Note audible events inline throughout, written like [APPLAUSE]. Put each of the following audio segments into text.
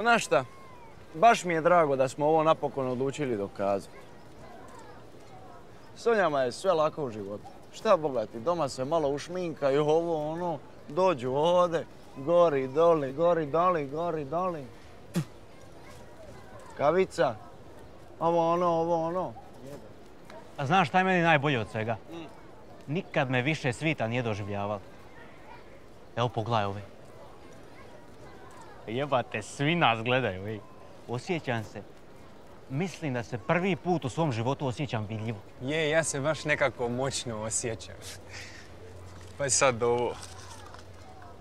Znaš šta, baš mi je drago da smo ovo napokon odlučili dokazati. Sonjama je sve lako u životu. Šta bogati, doma se malo ušminkaju, ovo ono, dođu ovde, gori, doli, gori, doli, gori, doli. Kavica, ovo ono, ovo ono. A znaš šta je meni najbolje od svega? Nikad me više svita nije doživljavala. Evo pogledaj ove. Jebate, svi nas gledaju, ej. Osjećam se. Mislim da se prvi put u svom životu osjećam vidljivo. Je, ja se baš nekako moćno osjećam. Pa je sad ovo.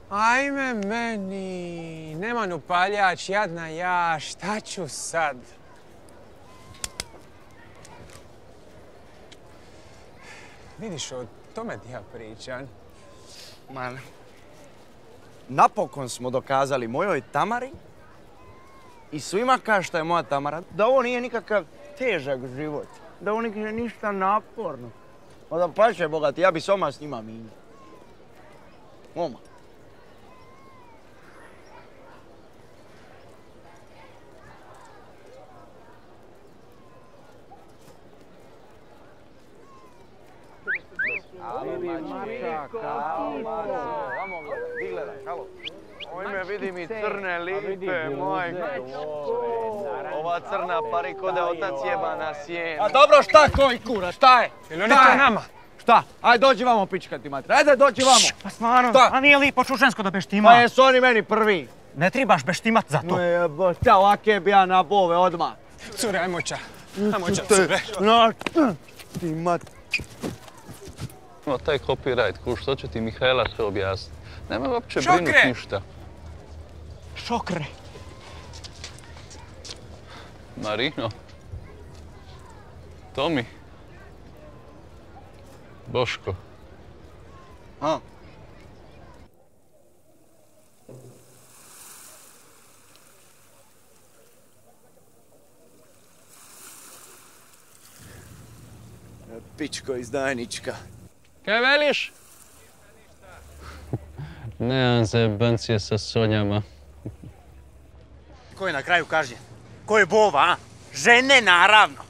Ajme meni, Neman upaljač, jadna ja, šta ću sad? Vidiš, o tome ti ja pričam. Man. Napokon smo dokazali mojoj Tamari i svima kaže što je moja Tamara, da ovo nije nikakav težak život, da ovo nije ništa naporno. Pa će bogati, ja bi s oma s njima minjao. Oma. Ojme, vidi mi crne lipe, majko. Ova crna pariko da je otac jebana sjena. A dobro, šta koji kura, šta je? Jel oni to nama? Šta? Ajde, dođi vamo pičkati matre, ajde, dođi vamo. Pa stvarno, a nije lipo šušensko da beštima. Pa jesu oni meni prvi. Ne trebaš beštimat za to. Jebo, šta ovake bi ja na bove odmah. Cure, ajmo ča. Ajmo ča, cure. Ti mat. No, taj copyright, kuš, što će ti Mihajla sve objasniti. Nema uopće brinut ništa. Šokre. Marino. Tomi. Boško. A? Pičko izdajnička. Kaj veliš? [LAUGHS] Nemam zebancije sa Sonjama. Ko je na kraju kažnjen? Ko je bova, a? Žene, naravno.